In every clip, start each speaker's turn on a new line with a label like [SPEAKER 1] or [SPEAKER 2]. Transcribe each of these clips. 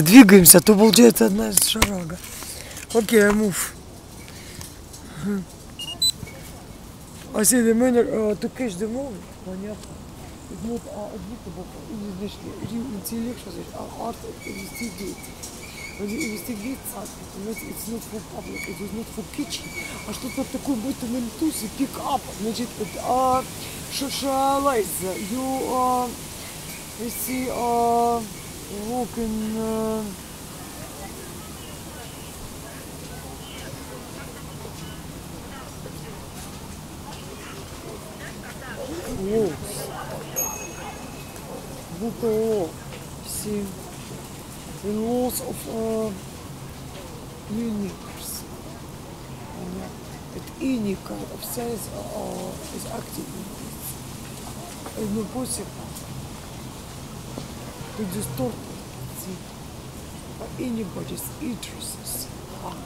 [SPEAKER 1] двигаемся, то получается одна шарага. Окей, I move. I see the manner uh, to catch the moment. Понятно. It's not uh, admissible in English. You intellectual, uh, art investigate. When you investigate something, понимаете, it's not for public, it is not for kitchen. А что-то такое будто ментус и up. Значит, это uh, socialize. You, uh, you see, uh, in... Uh, walls. О, see, the walls of uh, universe. Понятно. Это any kind of sense uh, is active in this. It's not possible to distort it by anybody's interests. Art.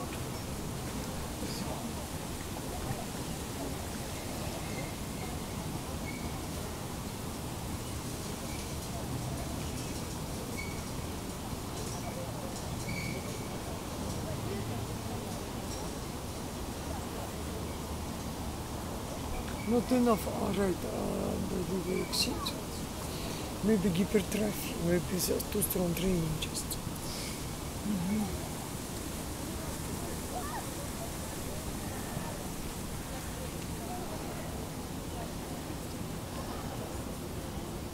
[SPEAKER 1] Not enough uh, right uh, by the exchange. Maybe hypertrophy, maybe testosterone training just.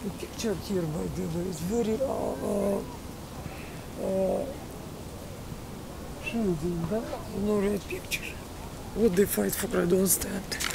[SPEAKER 1] The picture here, by the way, is very uh, uh, uh, shielding, да? No red picture. What they fight for, I don't understand.